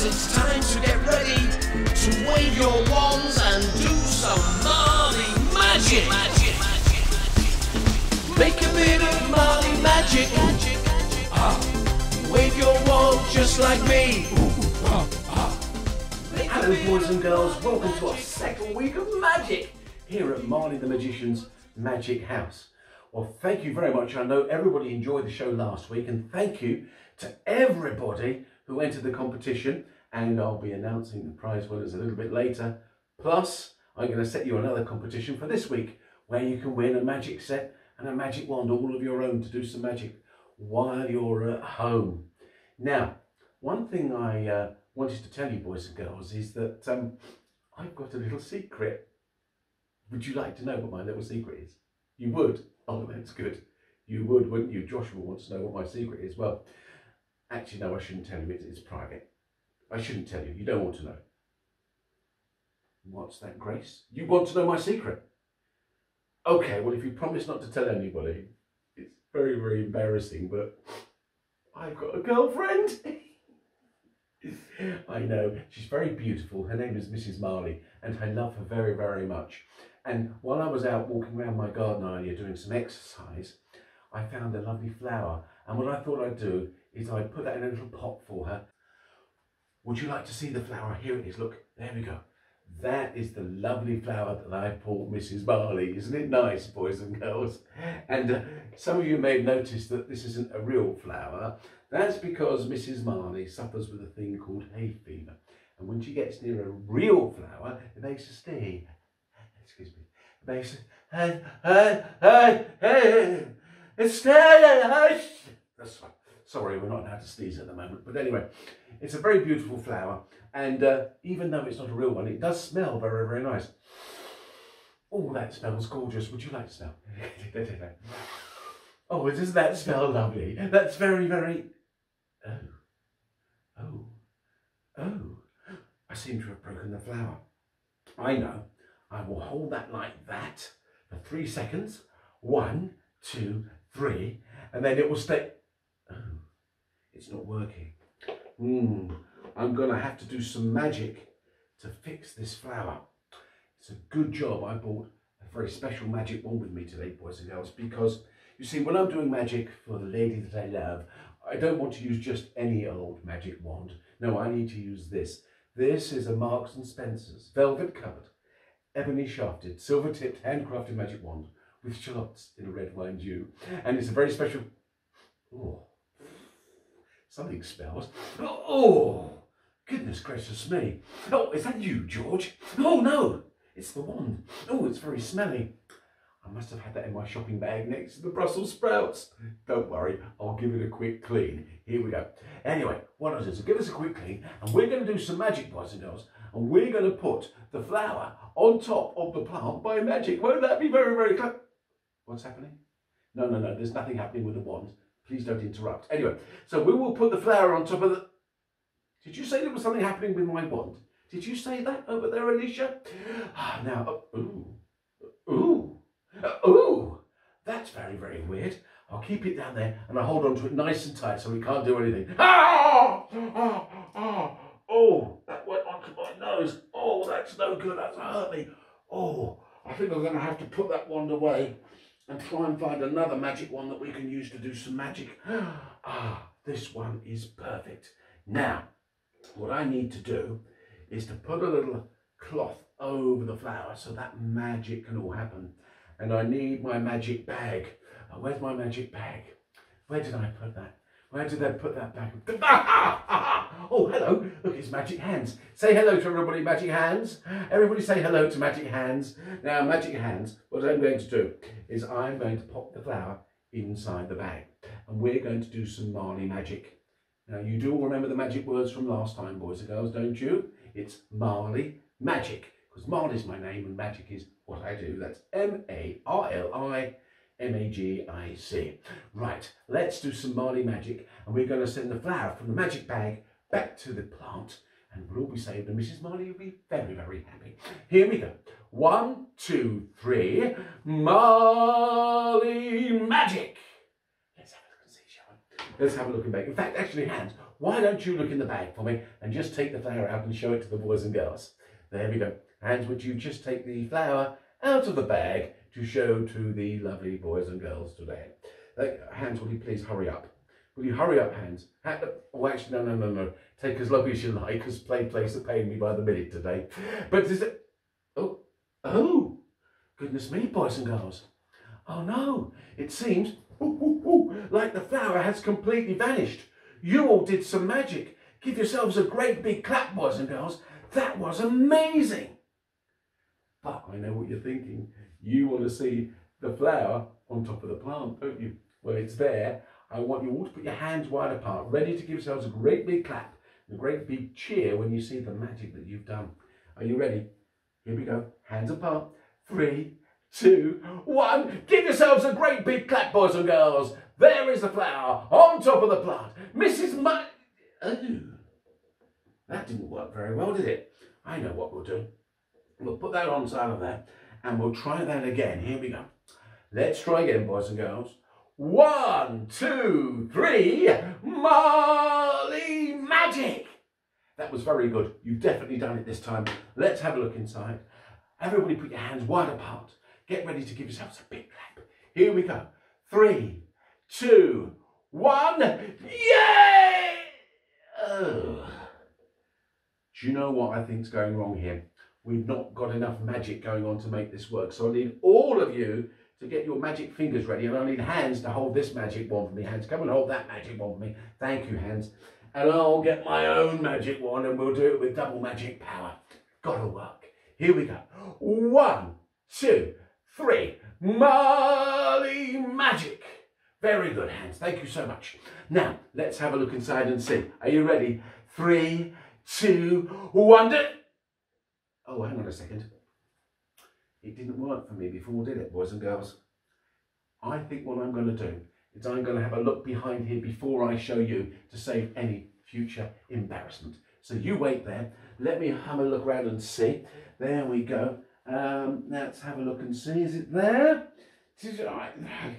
girls, it's time to get ready to wave your wands and do some Marli magic. Make a bit of Marli magic. Ah, wave your wand just like me. Hello, boys and girls. Welcome to our second week of magic here at Marli the Magician's Magic House. Well, thank you very much. I know everybody enjoyed the show last week, and thank you to everybody who entered the competition. And I'll be announcing the prize winners a little bit later. Plus, I'm going to set you another competition for this week where you can win a magic set and a magic wand all of your own to do some magic while you're at home. Now, one thing I uh, wanted to tell you, boys and girls, is that um, I've got a little secret. Would you like to know what my little secret is? You would? Oh, that's good. You would, wouldn't you? Joshua wants to know what my secret is. Well, actually, no, I shouldn't tell you. It's, private. I shouldn't tell you. You don't want to know. What's that, Grace? You want to know my secret? Okay, well, if you promise not to tell anybody, it's very, very embarrassing, but I've got a girlfriend. I know. She's very beautiful. Her name is Mrs. Marli, and I love her very, very much. And while I was out walking around my garden earlier doing some exercise, I found a lovely flower. And what I thought I'd do is I'd put that in a little pot for her. Would you like to see the flower? Here it is. Look, there we go. That is the lovely flower that I bought Mrs. Marli. Isn't it nice, boys and girls? And uh, some of you may have noticed that this isn't a real flower. That's because Mrs. Marli suffers with a thing called hay fever. And when she gets near a real flower, it makes her stay. Excuse me. It makes her, hey, hey, hey, hey. Sorry, we're not allowed to sneeze at the moment. But anyway, it's a very beautiful flower. And uh, even though it's not a real one, it does smell very, very nice. Oh, that smells gorgeous. Would you like to smell? oh, doesn't that smell lovely? That's very, very... Oh. Oh. Oh. I seem to have broken the flower. I know. I will hold that like that for three seconds. One, two, three. And then it will stay... It's not working. Hmm. I'm going to have to do some magic to fix this flower. It's a good job I bought a very special magic wand with me today, boys and girls, because you see, when I'm doing magic for the lady that I love, I don't want to use just any old magic wand. No, I need to use this. This is a Marks and Spencer's velvet covered, ebony shafted, silver tipped, handcrafted magic wand with shallots in a red wine dew. And it's a very special. Oh, something smells. Oh, goodness gracious me. Oh, is that you, George? Oh, no, it's the wand. Oh, it's very smelly. I must have had that in my shopping bag next to the Brussels sprouts. Don't worry, I'll give it a quick clean. Here we go. Anyway, what I'll do is give us a quick clean and we're going to do some magic, boys and girls. And we're going to put the flower on top of the plant by magic. Won't that be very, very clever? What's happening? No, no, no, there's nothing happening with the wand. Please don't interrupt. Anyway, so we will put the flower on top of the... Did you say there was something happening with my wand? Did you say that over there, Alicia? Ah, now, oh, ooh, ooh, ooh, that's very, very weird. I'll keep it down there and I'll hold on to it nice and tight so we can't do anything. Ah! Ah! Oh, that went onto my nose. Oh, that's no good. That's hurt me. Oh, I think I'm going to have to put that wand away and try and find another magic one that we can use to do some magic. Ah, this one is perfect. Now, what I need to do is to put a little cloth over the flower so that magic can all happen. And I need my magic bag. Oh, where's my magic bag? Where did I put that? Where did I put that bag? Ah, ah, ah, Oh, hello. Look, it's Magic Hands. Say hello to everybody, Magic Hands. Everybody say hello to Magic Hands. Now, Magic Hands, what I'm going to do is I'm going to pop the flower inside the bag. And we're going to do some Marli magic. Now, you do all remember the magic words from last time, boys and girls, don't you? It's Marli Magic. Because Marli's my name and magic is what I do. That's M-A-R-L-I M-A-G-I-C. Right, let's do some Marli magic and we're going to send the flower from the magic bag back to the plant and we'll all be saved and Mrs. Marli will be very, very happy. Here we go. One, two, three. Marli magic. Let's have a look and see, shall we? let's have a look in bag. In fact, actually, Hands, why don't you look in the bag for me and just take the flower out and show it to the boys and girls? There we go. Hands, would you just take the flower out of the bag to show to the lovely boys and girls today? Hands, will you please hurry up? Will you hurry up, Hands? Uh, oh, actually, no, no, no, no. Take as long as you like, because play place are paying me by the minute today. But is it... Oh, oh, goodness me, boys and girls. Oh no, it seems ooh, ooh, ooh, like the flower has completely vanished. You all did some magic. Give yourselves a great big clap, boys and girls. That was amazing. But I know what you're thinking. You want to see the flower on top of the plant, don't you? Well, it's there. I want you all to put your hands wide apart, ready to give yourselves a great big clap, a great big cheer when you see the magic that you've done. Are you ready? Here we go. Hands apart. Three, two, one. Give yourselves a great big clap, boys and girls. There is the flower on top of the plant. Mrs. Mu- Oh, that didn't work very well, did it? I know what we'll do. We'll put that on side of there and we'll try that again. Here we go. Let's try again, boys and girls. One, two, three. Marli magic. That was very good. You've definitely done it this time. Let's have a look inside. Everybody put your hands wide apart. Get ready to give yourselves a big clap. Here we go. Three, two, one. Yay! Oh. Do you know what I think's going wrong here? We've not got enough magic going on to make this work. So I need all of you to get your magic fingers ready. And I need hands to hold this magic wand for me. Hands, come and hold that magic wand for me. Thank you, hands. And I'll get my own magic wand and we'll do it with double magic power. Gotta work. Here we go. One, two, three. Marli magic. Very good, hands. Thank you so much. Now, let's have a look inside and see. Are you ready? Three, two, one. Oh, hang on a second. It didn't work for me before, did it, boys and girls? I think what I'm going to do is I'm going to have a look behind here before I show you to save any future embarrassment. So you wait there. Let me have a look around and see. There we go. Um, let's have a look and see. Is it there? Is it- I,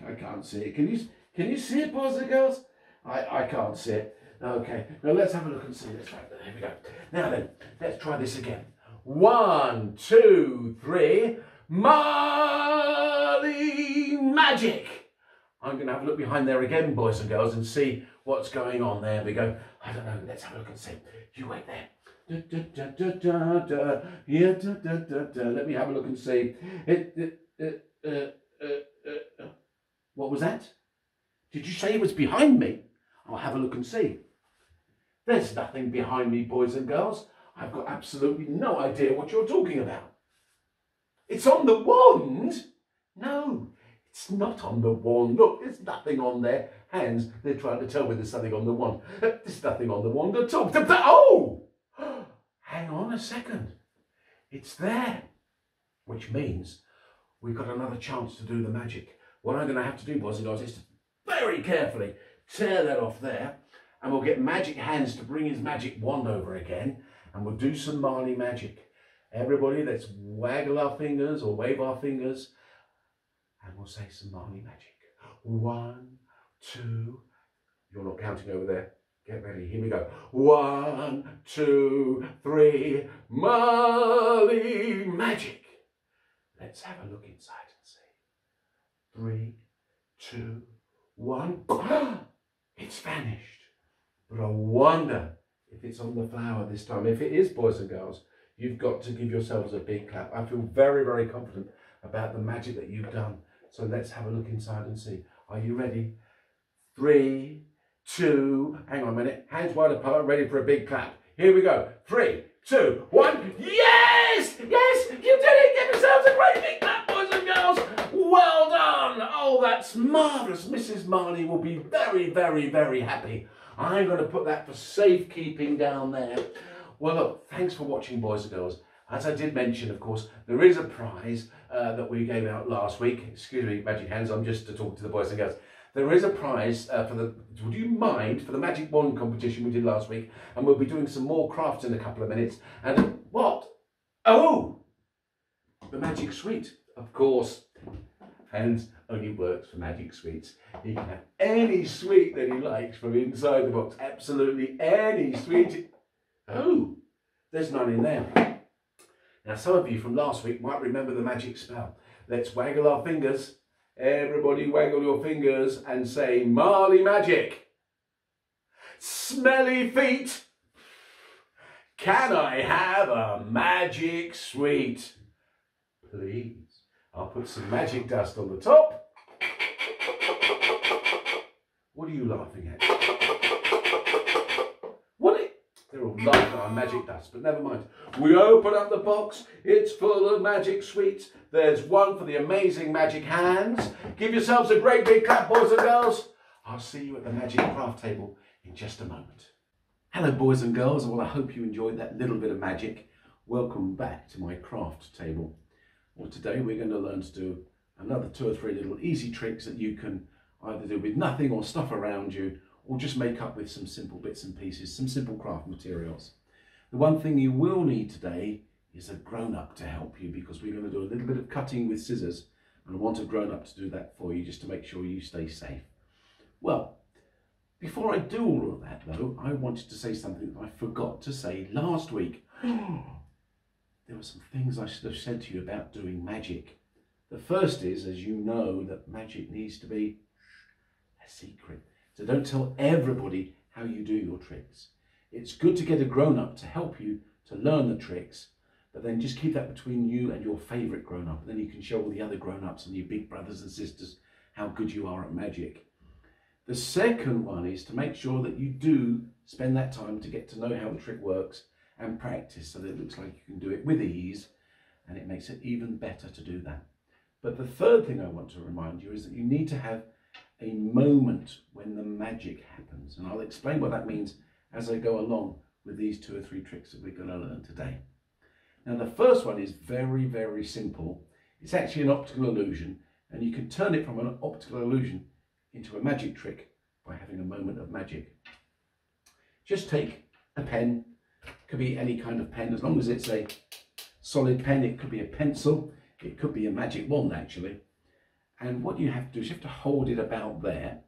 I can't see it. Can you can you see it, boys and girls? I, I can't see it. Okay. Now let's have a look and see. That's right. There we go. Now then, let's try this again. One, two, three. Marli magic. I'm going to have a look behind there again, boys and girls, and see what's going on. There we go. I don't know. Let's have a look and see. You wait there. Yeah. Let me have a look and see. Uh, uh, uh. What was that? Did you say it was behind me? I'll have a look and see. There's nothing behind me, boys and girls. I've got absolutely no idea what you're talking about. It's on the wand? No, it's not on the wand. Look, there's nothing on their Hands, they're trying to tell me there's something on the wand. Uh, There's nothing on the wand at all. Oh! Hang on a second. It's there. Which means we've got another chance to do the magic. What I'm going to have to do, boys and girls, is to very carefully tear that off there. And we'll get Magic Hands to bring his magic wand over again. And we'll do some Marli magic. Everybody, let's waggle our fingers or wave our fingers. And we'll say some Marli magic. One, two. You're not counting over there. Get ready. Here we go. One, two, three. Marli magic. Let's have a look inside and see. Three, two, one. it's vanished. But I wonder if it's on the flower this time. If it is, boys and girls, you've got to give yourselves a big clap. I feel very, very confident about the magic that you've done. So let's have a look inside and see. Are you ready? Three, two, hang on a minute. Hands wide apart, ready for a big clap. Here we go. Three, two, one. Yes! Yes! You did it! Give yourselves a great big clap, boys and girls! Well done! Oh, that's marvellous. Mrs. Marli will be very, very, very happy. I'm going to put that for safekeeping down there. Well, look, thanks for watching, boys and girls. As I did mention, of course, there is a prize uh, that we gave out last week. Excuse me, Magic Hands, I'm just to talk to the boys and girls. There is a prize uh, for the, would you mind, for the Magic Wand competition we did last week. And we'll be doing some more crafts in a couple of minutes. And what? Oh! The Magic Sweet, of course. Hands only works for magic sweets. He can have any sweet that he likes from inside the box. Absolutely any sweet. Oh, there's none in there. Now, some of you from last week might remember the magic spell. Let's waggle our fingers. Everybody waggle your fingers and say, Marli magic. Smelly feet. Can I have a magic sweet? Please. I'll put some magic dust on the top. What are you laughing at? They're all at our magic dust, but never mind. We open up the box. It's full of magic sweets. There's one for the amazing magic hands. Give yourselves a great big clap, boys and girls. I'll see you at the magic craft table in just a moment. Hello, boys and girls. Well, I hope you enjoyed that little bit of magic. Welcome back to my craft table. Well, today we're going to learn to do another two or three little easy tricks that you can either do with nothing or stuff around you, or just make up with some simple bits and pieces, some simple craft materials. The one thing you will need today is a grown-up to help you because we're going to do a little bit of cutting with scissors and I want a grown-up to do that for you just to make sure you stay safe. Well, before I do all of that though, I wanted to say something that I forgot to say last week. there were some things I should have said to you about doing magic. The first is, as you know, that magic needs to be a secret. So don't tell everybody how you do your tricks. It's good to get a grown-up to help you to learn the tricks, but then just keep that between you and your favourite grown-up. Then you can show all the other grown-ups and your big brothers and sisters how good you are at magic. The second one is to make sure that you do spend that time to get to know how the trick works and practice so that it looks like you can do it with ease and it makes it even better to do that. But the third thing I want to remind you is that you need to have a moment when the magic happens. And I'll explain what that means as I go along with these two or three tricks that we're going to learn today. Now the first one is very, very simple. It's actually an optical illusion and you can turn it from an optical illusion into a magic trick by having a moment of magic. Just take a pen could be any kind of pen, as long as it's a solid pen. It could be a pencil. It could be a magic wand, actually. And what you have to do is you have to hold it about there.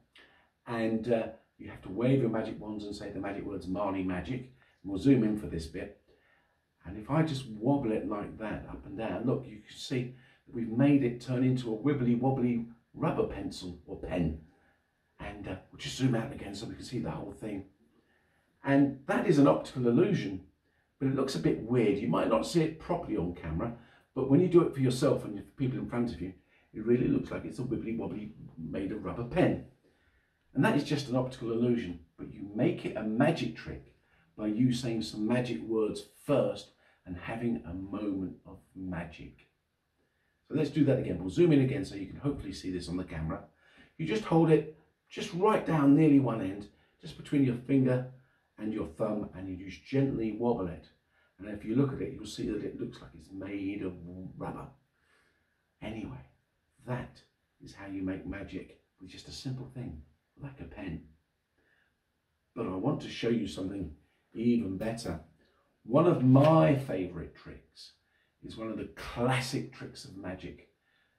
And uh, you have to wave your magic wands and say the magic words Marli Magic. We'll zoom in for this bit. And if I just wobble it like that, up and down, look, you can see that we've made it turn into a wibbly wobbly rubber pencil or pen. And uh, we'll just zoom out again so we can see the whole thing. And that is an optical illusion but it looks a bit weird. You might not see it properly on camera, but when you do it for yourself and for people in front of you, it really looks like it's a wibbly wobbly made of rubber pen. And that is just an optical illusion, but you make it a magic trick by you saying some magic words first and having a moment of magic. So let's do that again. We'll zoom in again so you can hopefully see this on the camera. You just hold it just right down nearly one end, just between your finger and your thumb and you just gently wobble it. And if you look at it, you'll see that it looks like it's made of rubber. Anyway, that is how you make magic with just a simple thing, like a pen. But I want to show you something even better. One of my favourite tricks is one of the classic tricks of magic.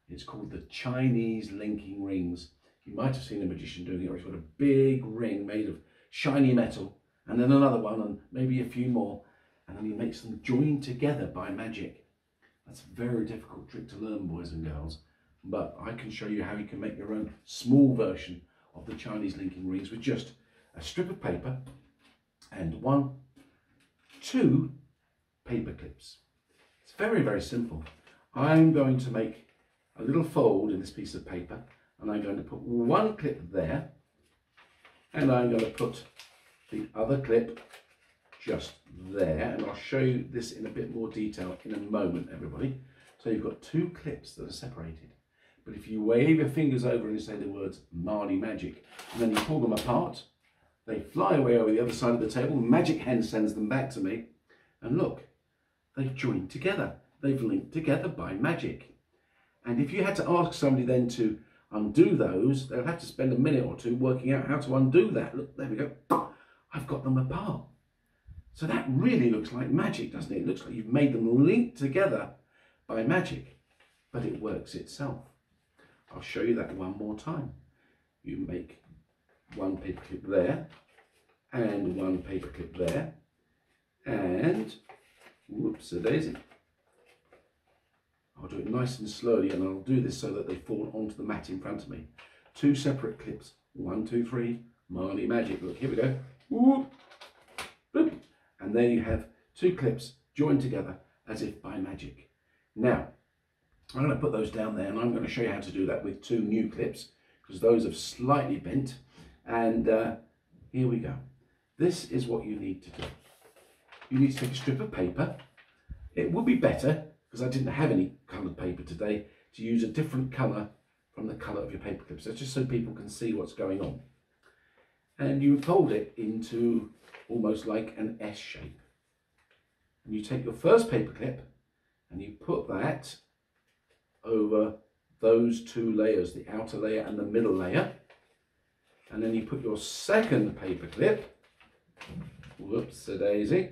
It's called the Chinese linking rings. You might have seen a magician doing it, where he's got a big ring made of shiny metal and then another one and maybe a few more and then he makes them join together by magic. That's a very difficult trick to learn boys and girls but I can show you how you can make your own small version of the Chinese linking rings with just a strip of paper and one, two paper clips. It's very, very simple. I'm going to make a little fold in this piece of paper and I'm going to put one clip there and I'm going to put the other clip just there and I'll show you this in a bit more detail in a moment everybody so you've got two clips that are separated but if you wave your fingers over and you say the words Marli Magic and then you pull them apart they fly away over the other side of the table magic hand sends them back to me and look they've joined together they've linked together by magic and if you had to ask somebody then to undo those they'll have to spend a minute or two working out how to undo that look there we go I've got them apart. So that really looks like magic, doesn't it? It looks like you've made them link together by magic, but it works itself. I'll show you that one more time. You make one paper clip there and one paper clip there and whoops a daisy. I'll do it nice and slowly and I'll do this so that they fall onto the mat in front of me. Two separate clips. One, two, three. Marli magic. Look, here we go. Whoop, boop. And there you have two clips joined together as if by magic. Now, I'm going to put those down there and I'm going to show you how to do that with two new clips because those have slightly bent. And uh, here we go. This is what you need to do. You need to take a strip of paper. It would be better, because I didn't have any coloured paper today, to use a different colour from the colour of your paper clips. That's just so people can see what's going on. And you fold it into almost like an S shape. And you take your first paper clip and you put that over those two layers, the outer layer and the middle layer. And then you put your second paper clip, whoops a daisy,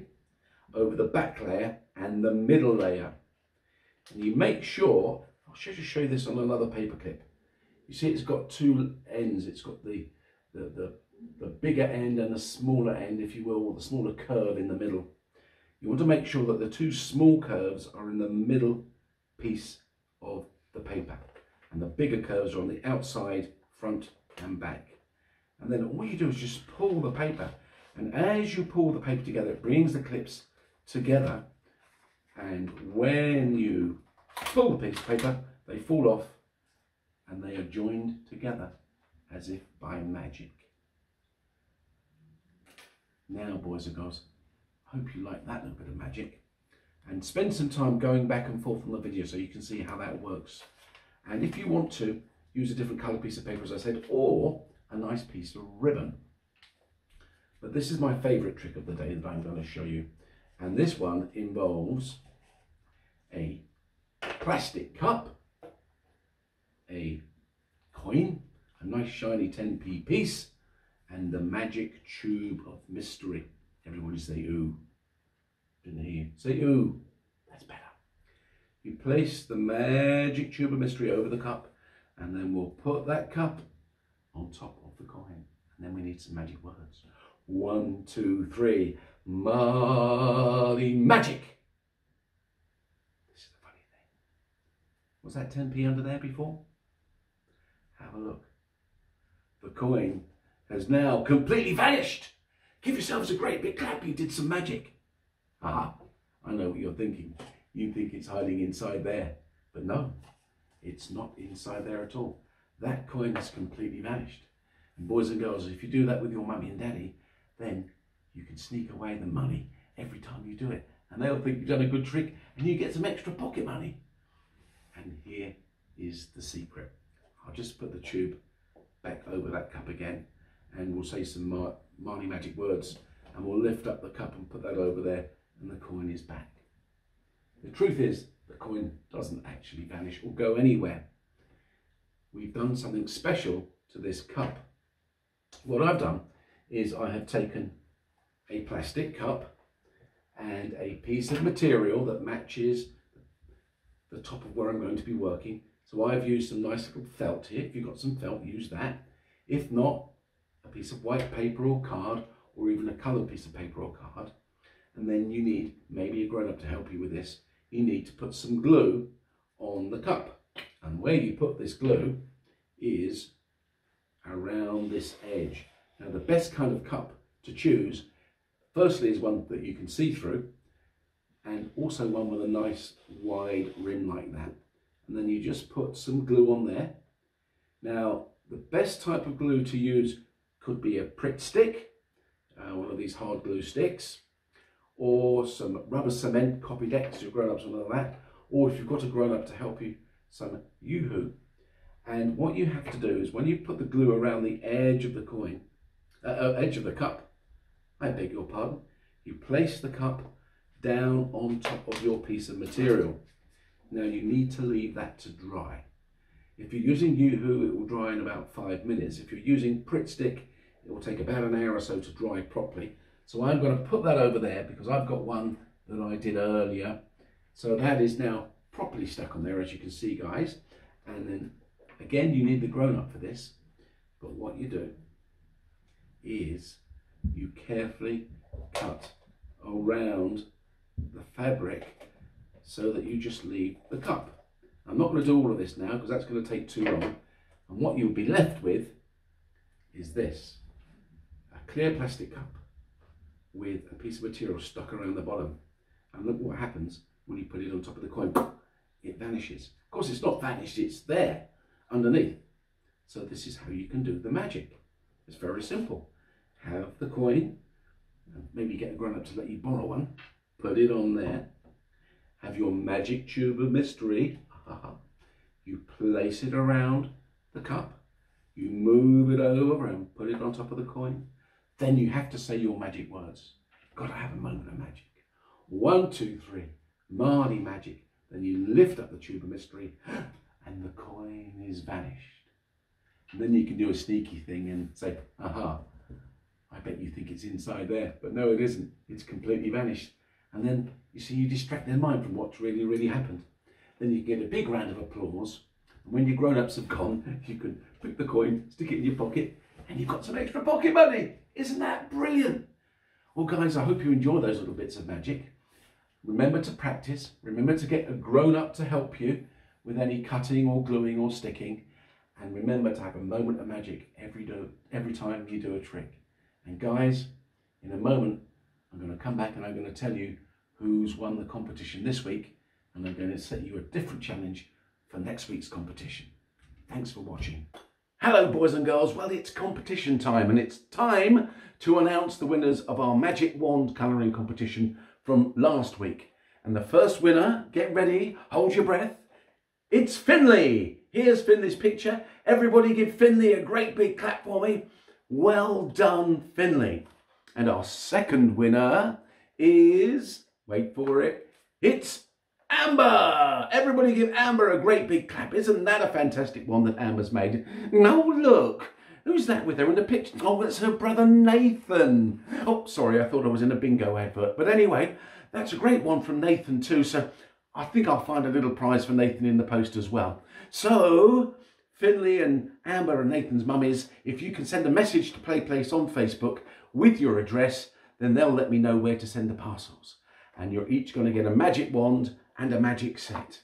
over the back layer and the middle layer. And you make sure, I'll just show you this on another paper clip. You see it's got two ends, it's got the, the, the, the bigger end and the smaller end, if you will, or the smaller curve in the middle. You want to make sure that the two small curves are in the middle piece of the paper and the bigger curves are on the outside, front and back. And then all you do is just pull the paper and as you pull the paper together, it brings the clips together and when you pull the piece of paper they fall off and they are joined together as if by magic. Now boys and girls, I hope you like that little bit of magic and spend some time going back and forth on the video so you can see how that works. And if you want to, use a different colour piece of paper as I said or a nice piece of ribbon. But this is my favourite trick of the day that I'm going to show you and this one involves a plastic cup, a coin, a nice shiny 10p piece, and the magic tube of mystery. Everybody say ooh. Hear you. Say ooh. That's better. You place the magic tube of mystery over the cup, and then we'll put that cup on top of the coin. And then we need some magic words. One, two, three. Marli Magic. This is the funny thing. Was that 10p under there before? Have a look. The coin has now completely vanished. Give yourselves a great big clap. You did some magic. Ah, I know what you're thinking. You think it's hiding inside there. But no, it's not inside there at all. That coin has completely vanished. And boys and girls, if you do that with your mummy and daddy, then you can sneak away the money every time you do it. And they'll think you've done a good trick and you get some extra pocket money. And here is the secret. I'll just put the tube back over that cup again and we'll say some Mar Marli magic words and we'll lift up the cup and put that over there and the coin is back. The truth is the coin doesn't actually vanish or go anywhere. We've done something special to this cup. What I've done is I have taken a plastic cup and a piece of material that matches the top of where I'm going to be working. So I've used some nice little felt here. If you've got some felt, use that. If not, a piece of white paper or card, or even a coloured piece of paper or card. And then you need maybe a grown-up to help you with this. You need to put some glue on the cup. And where you put this glue is around this edge. Now the best kind of cup to choose Firstly is one that you can see through and also one with a nice wide rim like that. And then you just put some glue on there. Now, the best type of glue to use could be a Pritt stick, uh, one of these hard glue sticks, or some rubber cement Copydex, your grown-ups will know that, or if you've got a grown-up to help you, some UHU. And what you have to do is when you put the glue around the edge of the coin, uh, uh, edge of the cup, I beg your pardon, you place the cup down on top of your piece of material. Now you need to leave that to dry. If you're using UHU, it will dry in about five minutes. If you're using Pritt Stick, it will take about an hour or so to dry properly. So I'm going to put that over there because I've got one that I did earlier. So that is now properly stuck on there, as you can see, guys. And then Again, you need the grown up for this, but what you do is you carefully cut around the fabric so that you just leave the cup. I'm not going to do all of this now because that's going to take too long. And what you'll be left with is this, a clear plastic cup with a piece of material stuck around the bottom. And look what happens when you put it on top of the coin. It vanishes. Of course, it's not vanished, it's there underneath. So this is how you can do the magic. It's very simple. Have the coin, maybe get a grown-up to let you borrow one, put it on there, have your magic tube of mystery, you place it around the cup, you move it over and put it on top of the coin, then you have to say your magic words. Got to have a moment of magic. One, two, three, Marli magic. Then you lift up the tube of mystery and the coin is vanished. And then you can do a sneaky thing and say, aha, I bet you think it's inside there, but no, it isn't. It's completely vanished. And then you see, you distract their mind from what's really, really happened. Then you get a big round of applause. And when your grown ups have gone, you can pick the coin, stick it in your pocket, and you've got some extra pocket money. Isn't that brilliant? Well, guys, I hope you enjoy those little bits of magic. Remember to practice. Remember to get a grown up to help you with any cutting or gluing or sticking. And remember to have a moment of magic every, do, every time you do a trick. And guys, in a moment, I'm going to come back and I'm going to tell you who's won the competition this week. And I'm going to set you a different challenge for next week's competition. Thanks for watching. Hello boys and girls, well it's competition time and it's time to announce the winners of our Magic Wand colouring competition from last week. And the first winner, get ready, hold your breath, it's Finley. Here's Finley's picture. Everybody give Finley a great big clap for me. Well done, Finley. And our second winner is, wait for it, it's Amber. Everybody give Amber a great big clap. Isn't that a fantastic one that Amber's made? No, look. Who's that with her in the picture? Oh, that's her brother Nathan. Oh, sorry, I thought I was in a bingo advert. But anyway, that's a great one from Nathan too. So I think I'll find a little prize for Nathan in the post as well. So, Finley and Amber and Nathan's mummies, if you can send a message to Play Place on Facebook with your address, then they'll let me know where to send the parcels. And you're each going to get a magic wand and a magic set.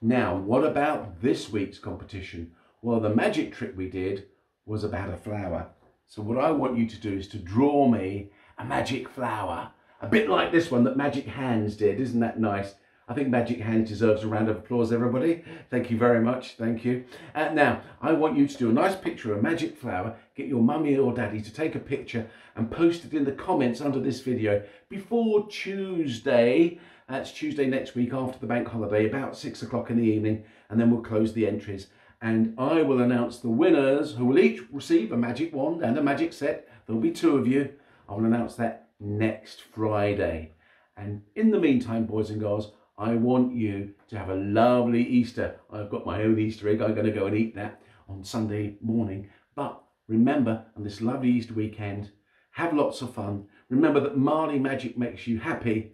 Now, what about this week's competition? Well, the magic trick we did was about a flower. So what I want you to do is to draw me a magic flower, a bit like this one that Magic Hands did. Isn't that nice? I think Magic Hands deserves a round of applause, everybody. Thank you very much. Thank you. Uh, now, I want you to do a nice picture of a magic flower, get your mummy or daddy to take a picture and post it in the comments under this video before Tuesday. That's Tuesday next week after the bank holiday, about six o'clock in the evening, and then we'll close the entries. And I will announce the winners who will each receive a magic wand and a magic set. There'll be two of you. I will announce that next Friday. And in the meantime, boys and girls, I want you to have a lovely Easter. I've got my own Easter egg. I'm going to go and eat that on Sunday morning. But remember, on this lovely Easter weekend, have lots of fun. Remember that Marli Magic makes you happy,